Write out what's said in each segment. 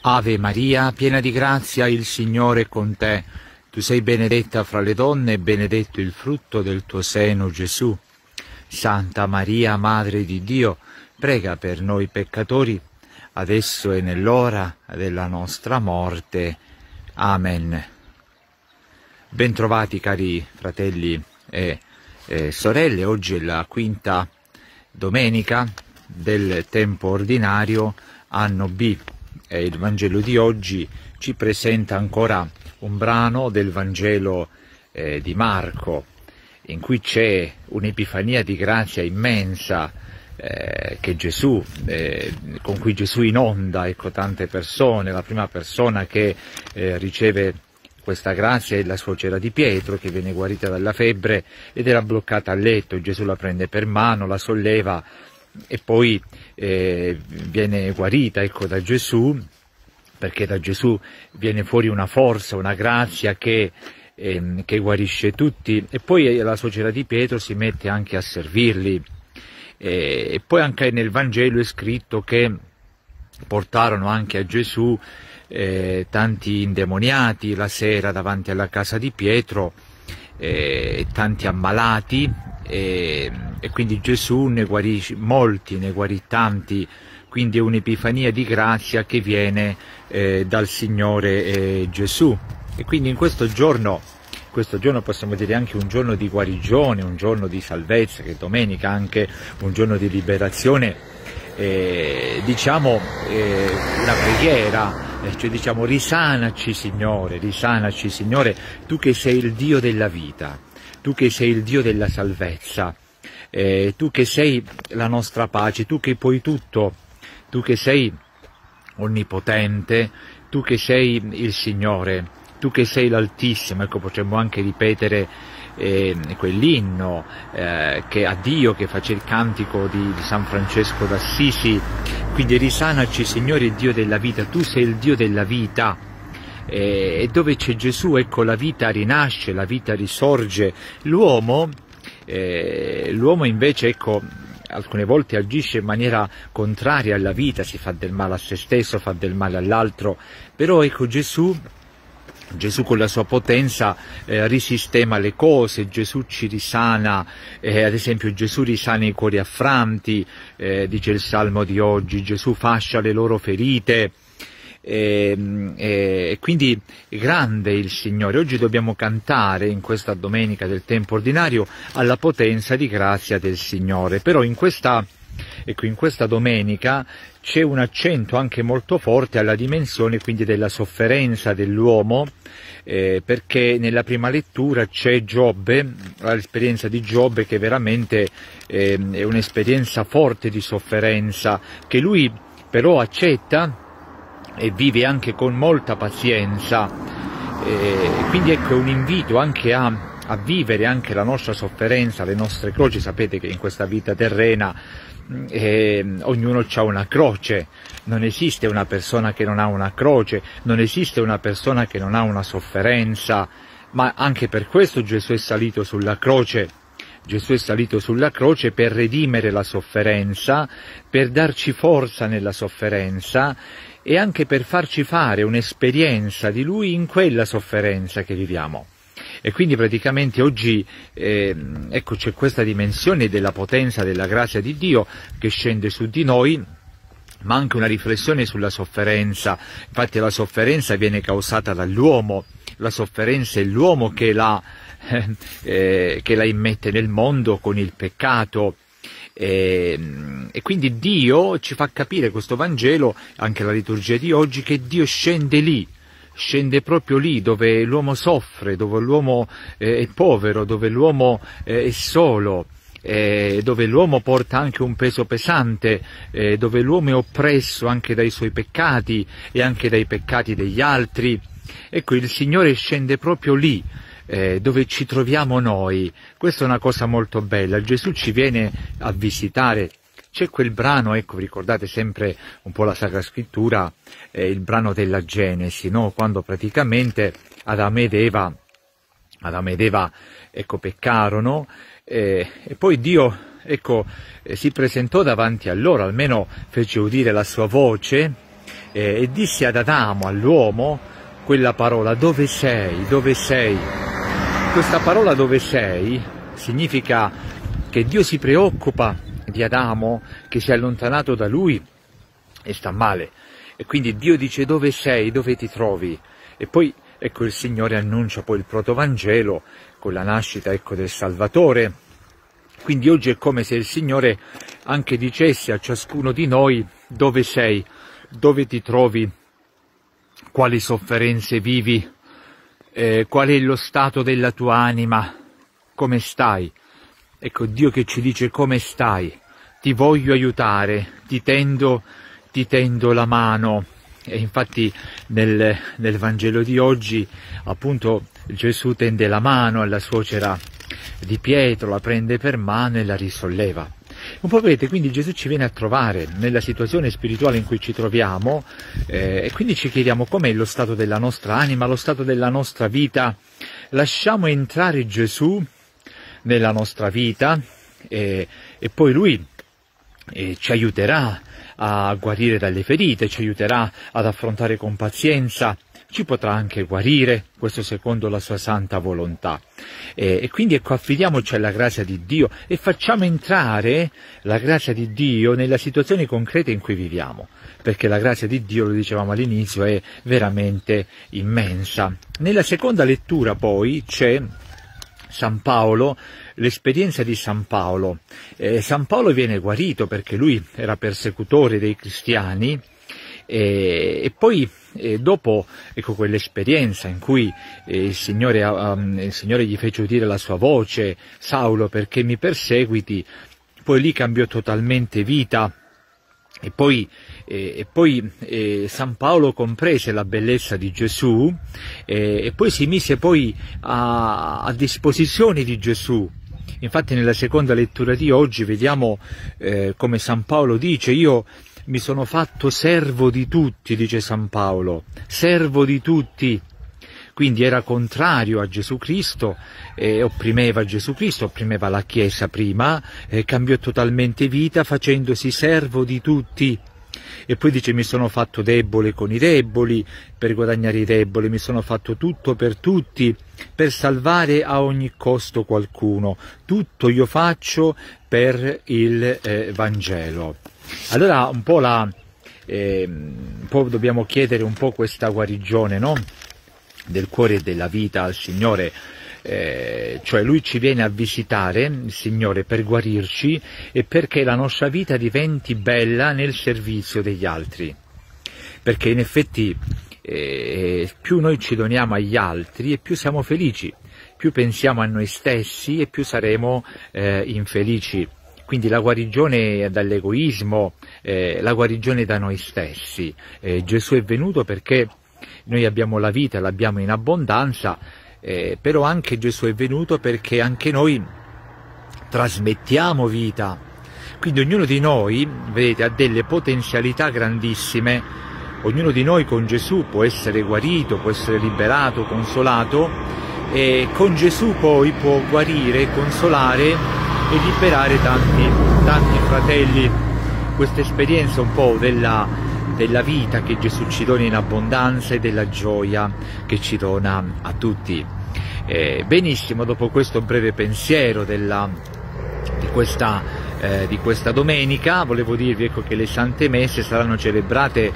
Ave Maria, piena di grazia, il Signore è con te. Tu sei benedetta fra le donne e benedetto il frutto del tuo seno, Gesù. Santa Maria, Madre di Dio, prega per noi peccatori, adesso e nell'ora della nostra morte. Amen. Bentrovati cari fratelli e, e sorelle, oggi è la quinta domenica del tempo ordinario, anno B eh, il Vangelo di oggi ci presenta ancora un brano del Vangelo eh, di Marco, in cui c'è un'epifania di grazia immensa eh, Gesù, eh, con cui Gesù inonda ecco, tante persone. La prima persona che eh, riceve questa grazia è la suocera di Pietro che viene guarita dalla febbre ed era bloccata a letto. Gesù la prende per mano, la solleva e poi eh, viene guarita ecco, da Gesù, perché da Gesù viene fuori una forza, una grazia che, eh, che guarisce tutti. E poi la società di Pietro si mette anche a servirli. Eh, e poi anche nel Vangelo è scritto che portarono anche a Gesù eh, tanti indemoniati la sera davanti alla casa di Pietro, eh, tanti ammalati e, quindi Gesù ne guarì molti, ne guarì tanti, quindi è un'epifania di grazia che viene eh, dal Signore eh, Gesù. E quindi in questo giorno, questo giorno possiamo dire anche un giorno di guarigione, un giorno di salvezza, che è domenica anche un giorno di liberazione, diciamo eh, una preghiera, eh, cioè diciamo risanaci Signore, risanaci Signore, tu che sei il Dio della vita tu che sei il Dio della salvezza, eh, tu che sei la nostra pace, tu che puoi tutto, tu che sei onnipotente, tu che sei il Signore, tu che sei l'Altissimo, ecco potremmo anche ripetere eh, quell'inno eh, che a Dio che face il cantico di, di, San Francesco d'Assisi, quindi risanaci Signore Dio della vita, tu sei il Dio della vita, eh, e dove c'è Gesù, ecco, la vita rinasce, la vita risorge. L'uomo, eh, l'uomo invece, ecco, alcune volte agisce in maniera contraria alla vita, si fa del male a se stesso, fa del male all'altro, però ecco Gesù Gesù con la sua potenza eh, risistema le cose, Gesù ci risana, eh, ad esempio Gesù risana i cuori affranti, eh, dice il Salmo di oggi, Gesù fascia le loro ferite, e, ehm, e, e, quindi grande il Signore. Oggi dobbiamo cantare in questa domenica del tempo ordinario alla potenza di grazia del Signore, però in questa, ecco, in questa domenica c'è un accento anche molto forte alla dimensione quindi della sofferenza dell'uomo, eh, perché nella prima lettura c'è Giobbe, l'esperienza di Giobbe che veramente eh, è un'esperienza forte di sofferenza, che lui però accetta e vive anche con molta pazienza. E quindi ecco un invito anche a, a vivere anche la nostra sofferenza, le nostre croci. Sapete che in questa vita terrena eh, ognuno ha una croce, non esiste una persona che non ha una croce, non esiste una persona che non ha una sofferenza, ma anche per questo Gesù è salito sulla croce. Gesù è salito sulla croce per redimere la sofferenza, per darci forza nella sofferenza e anche per farci fare un'esperienza di Lui in quella sofferenza che viviamo. E quindi praticamente oggi eh, ecco, c'è questa dimensione della potenza della grazia di Dio che scende su di noi, ma anche una riflessione sulla sofferenza. Infatti la sofferenza viene causata dall'uomo, la sofferenza è l'uomo che la, eh, eh, che la immette nel mondo con il peccato e, ehm, e, quindi Dio ci fa capire questo Vangelo, anche la liturgia di oggi, che Dio scende lì, scende proprio lì dove l'uomo soffre, dove l'uomo eh, è povero, dove l'uomo eh, è solo. Eh, dove l'uomo porta anche un peso pesante, eh, dove l'uomo è oppresso anche dai suoi peccati e anche dai peccati degli altri. Ecco, il Signore scende proprio lì, eh, dove ci troviamo noi. Questa è una cosa molto bella. Gesù ci viene a visitare. C'è quel brano, ecco, ricordate sempre un po' la Sacra Scrittura, eh, il brano della Genesi, no? quando praticamente Adamo ed Eva, Adamo ed Eva ecco, peccarono eh, e poi Dio ecco, eh, si presentò davanti a loro, almeno fece udire la sua voce eh, e disse ad Adamo, all'uomo, quella parola dove sei, dove sei. Questa parola dove sei significa che Dio si preoccupa di Adamo che si è allontanato da lui e sta male. E quindi Dio dice dove sei, dove ti trovi. E poi ecco il Signore annuncia poi il protovangelo con la nascita ecco, del Salvatore. Quindi oggi è come se il Signore anche dicesse a ciascuno di noi dove sei, dove ti trovi, quali sofferenze vivi, eh, qual è lo stato della tua anima, come stai. Ecco Dio che ci dice come stai, ti voglio aiutare, ti tendo, ti tendo la mano. E infatti nel, nel Vangelo di oggi appunto Gesù tende la mano alla suocera di Pietro, la prende per mano e la risolleva. Un po' vedete, quindi Gesù ci viene a trovare nella situazione spirituale in cui ci troviamo eh, e quindi ci chiediamo com'è lo stato della nostra anima, lo stato della nostra vita. Lasciamo entrare Gesù nella nostra vita e, e poi Lui eh, ci aiuterà a guarire dalle ferite, ci aiuterà ad affrontare con pazienza ci potrà anche guarire, questo secondo la sua santa volontà. E, e quindi ecco, affidiamoci alla grazia di Dio e facciamo entrare la grazia di Dio nella situazione concreta in cui viviamo, perché la grazia di Dio, lo dicevamo all'inizio, è veramente immensa. Nella seconda lettura poi c'è San Paolo, l'esperienza di San Paolo. Eh, San Paolo viene guarito perché lui era persecutore dei cristiani e, e poi e dopo ecco, quell'esperienza in cui eh, il, Signore, um, il, Signore, gli fece udire la sua voce, Saulo perché mi perseguiti, poi lì cambiò totalmente vita e poi, eh, e poi eh, San Paolo comprese la bellezza di Gesù eh, e poi si mise poi a, a, disposizione di Gesù. Infatti nella seconda lettura di oggi vediamo eh, come San Paolo dice io mi sono fatto servo di tutti, dice San Paolo, servo di tutti. Quindi era contrario a Gesù Cristo, eh, opprimeva Gesù Cristo, opprimeva la Chiesa prima, eh, cambiò totalmente vita facendosi servo di tutti. E poi dice mi sono fatto debole con i deboli, per guadagnare i deboli, mi sono fatto tutto per tutti, per salvare a ogni costo qualcuno. Tutto io faccio per il eh, Vangelo. Allora un po', la, eh, un po dobbiamo chiedere un po' questa guarigione no? Del cuore e della vita al Signore. Eh, cioè lui ci viene a visitare, Signore, per guarirci e perché la nostra vita diventi bella nel servizio degli altri. Perché in effetti eh, più noi ci doniamo agli altri e più siamo felici, più pensiamo a noi stessi e più saremo eh, infelici quindi la guarigione dall'egoismo, eh, la guarigione da noi stessi. Eh, Gesù è venuto perché noi abbiamo la vita, l'abbiamo in abbondanza, eh, però anche Gesù è venuto perché anche noi trasmettiamo vita. Quindi ognuno di noi, vedete, ha delle potenzialità grandissime, ognuno di noi con Gesù può essere guarito, può essere liberato, consolato e con Gesù poi può guarire, consolare e liberare tanti, tanti fratelli. Questa esperienza un po' della, della vita che Gesù ci dona in abbondanza e della gioia che ci dona a tutti. Eh, benissimo, dopo questo breve pensiero della, di, questa, eh, di, questa, domenica, volevo dirvi ecco, che le Sante Messe saranno celebrate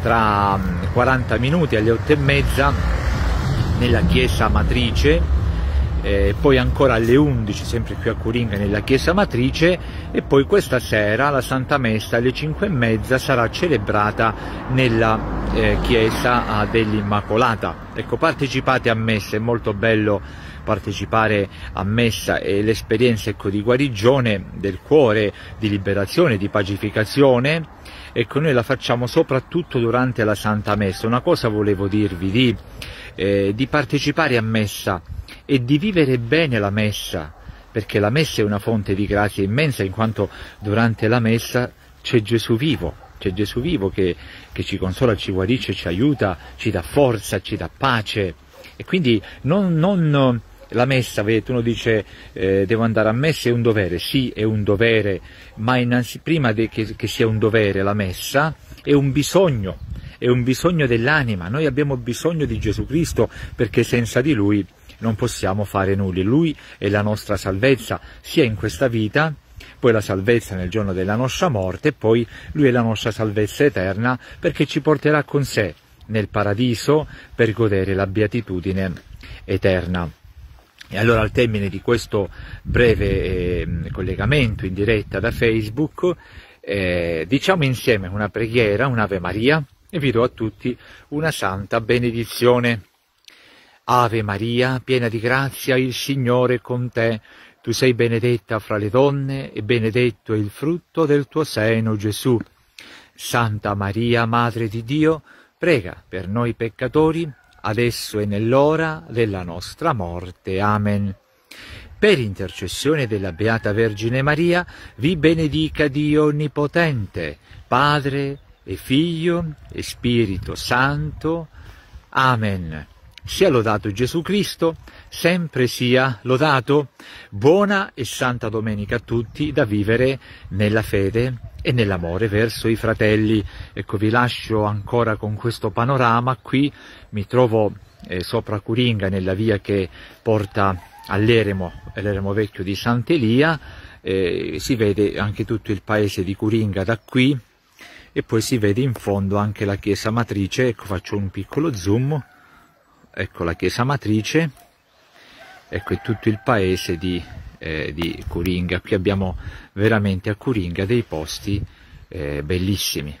tra 40 mm, minuti alle 8 e mezza nella chiesa matrice eh, poi ancora alle 11 sempre qui a Curinga nella chiesa matrice e poi questa sera la Santa Messa alle 5 e mezza sarà celebrata nella eh, chiesa dell'Immacolata. Ecco, partecipate a messa, è molto bello partecipare a messa e l'esperienza ecco, di guarigione del cuore, di liberazione, di pacificazione, ecco noi la facciamo soprattutto durante la Santa Messa. Una cosa volevo dirvi, di, eh, di partecipare a messa e di vivere bene la messa, perché la messa è una fonte di grazia immensa in quanto durante la messa c'è Gesù vivo, c'è Gesù vivo che, che ci consola, ci guarisce, ci aiuta, ci dà forza, ci dà pace. E quindi non, non la messa, vedete, uno dice eh, devo andare a messa, è un dovere, sì è un dovere, ma innanzi, prima che, che sia un dovere la messa è un bisogno, è un bisogno dell'anima, noi abbiamo bisogno di Gesù Cristo perché senza di Lui non possiamo fare nulla. Lui è la nostra salvezza sia in questa vita, poi la salvezza nel giorno della nostra morte e poi Lui è la nostra salvezza eterna perché ci porterà con sé nel paradiso per godere la beatitudine eterna. E allora al termine di questo breve eh, collegamento in diretta da Facebook eh, diciamo insieme una preghiera, un'Ave Maria e vi do a tutti una santa benedizione. Ave Maria, piena di grazia, il Signore è con te. Tu sei benedetta fra le donne e benedetto è il frutto del tuo seno, Gesù. Santa Maria, Madre di Dio, prega per noi peccatori, adesso e nell'ora della nostra morte. Amen. Per intercessione della Beata Vergine Maria, vi benedica Dio Onnipotente, Padre e Figlio e Spirito Santo. Amen. Sia lodato Gesù Cristo, sempre sia lodato. Buona e santa domenica a tutti da vivere nella fede e nell'amore verso i fratelli. Ecco, vi lascio ancora con questo panorama. Qui mi trovo eh, sopra Curinga, nella via che porta all'eremo, l'eremo vecchio di Sant'Elia. Eh, si vede anche tutto il paese di Curinga da qui e poi si vede in fondo anche la chiesa matrice. Ecco, faccio un piccolo zoom ecco la chiesa matrice, ecco è tutto il paese di, eh, di Curinga, qui abbiamo veramente a Curinga dei posti eh, bellissimi.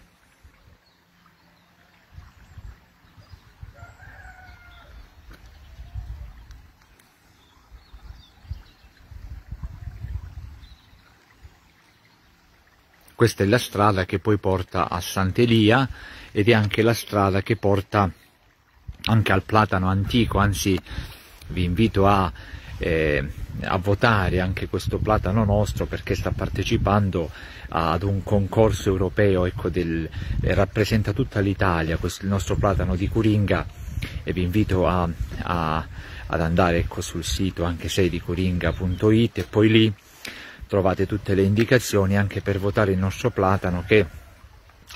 Questa è la strada che poi porta a Sant'Elia ed è anche la strada che porta anche al platano antico, anzi vi invito a, eh, a, votare anche questo platano nostro perché sta partecipando ad un concorso europeo, ecco, del, eh, rappresenta tutta l'Italia, questo il nostro platano di Curinga e vi invito a, a, ad andare ecco, sul sito anche se di curinga.it e poi lì trovate tutte le indicazioni anche per votare il nostro platano che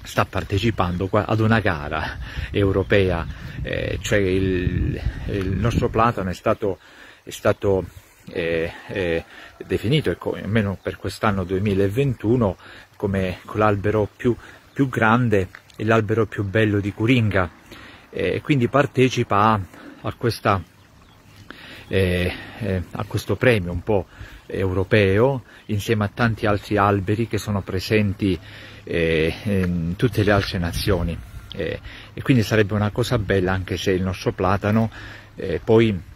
sta partecipando ad una gara europea, eh, cioè il, il, nostro Platano è stato, è stato eh, eh, definito, ecco, almeno per quest'anno 2021, come l'albero più, più, grande e l'albero più bello di Curinga eh, e quindi partecipa a, a, questa, eh, eh, a questo premio un po' europeo insieme a tanti altri alberi che sono presenti eh, in tutte le altre nazioni eh, e quindi sarebbe una cosa bella anche se il nostro platano eh, poi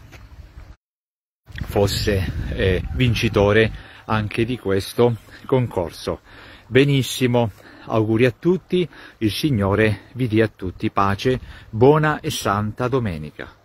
fosse eh, vincitore anche di questo concorso. Benissimo, auguri a tutti, il Signore vi dia a tutti pace, buona e santa domenica.